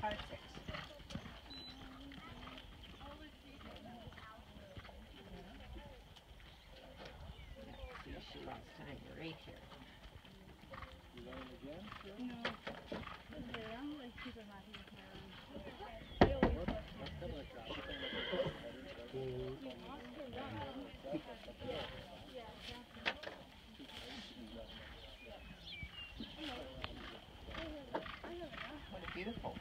five, six. She lost time right here. You going again? No. What a beautiful